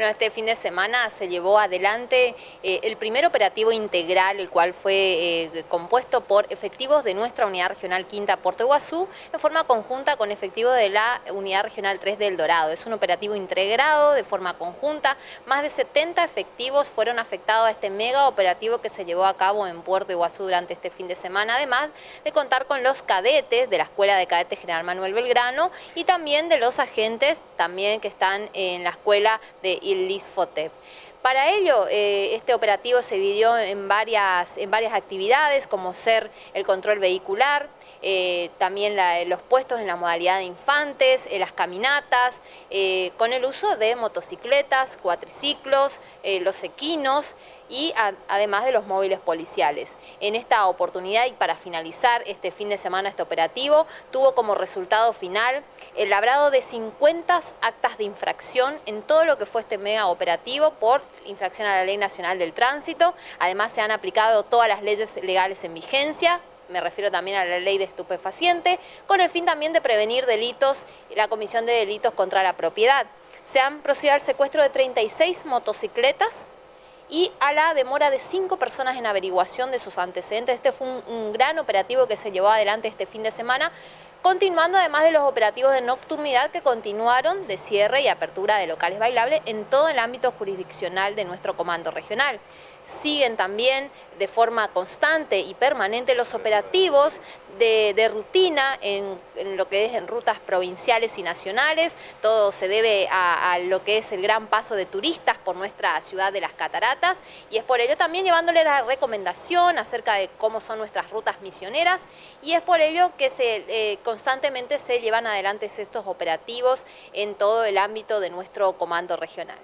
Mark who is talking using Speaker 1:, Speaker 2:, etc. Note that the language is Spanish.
Speaker 1: Bueno, este fin de semana se llevó adelante eh, el primer operativo integral, el cual fue eh, compuesto por efectivos de nuestra Unidad Regional Quinta Puerto Iguazú, en forma conjunta con efectivos de la Unidad Regional 3 del Dorado. Es un operativo integrado de forma conjunta. Más de 70 efectivos fueron afectados a este mega operativo que se llevó a cabo en Puerto Iguazú durante este fin de semana, además de contar con los cadetes de la Escuela de Cadetes General Manuel Belgrano y también de los agentes también que están en la Escuela de y Para ello, eh, este operativo se dividió en varias, en varias actividades, como ser el control vehicular, eh, también los puestos en la modalidad de infantes, eh, las caminatas, con el uso de motocicletas, cuatriciclos, los equinos, y además de los móviles policiales. En esta oportunidad y para finalizar este fin de semana este operativo, tuvo como resultado final el labrado de 50 actas de infracción en todo lo que fue este mega operativo por infracción a la Ley Nacional del Tránsito. Además se han aplicado todas las leyes legales en vigencia, me refiero también a la ley de estupefaciente, con el fin también de prevenir delitos la comisión de delitos contra la propiedad. Se han procedido al secuestro de 36 motocicletas, y a la demora de cinco personas en averiguación de sus antecedentes. Este fue un, gran operativo que se llevó adelante este fin de semana, continuando además de los operativos de nocturnidad que continuaron de cierre y apertura de locales bailables en todo el ámbito jurisdiccional de nuestro comando regional. Siguen también de forma constante y permanente los operativos de, rutina en, lo que es en rutas provinciales y nacionales. Todo se debe a, lo que es el gran paso de turistas por nuestra ciudad de las cataratas y es por ello también llevándole la recomendación acerca de cómo son nuestras rutas misioneras y es por ello que se, eh, constantemente se llevan adelante estos operativos en todo el ámbito de nuestro comando regional.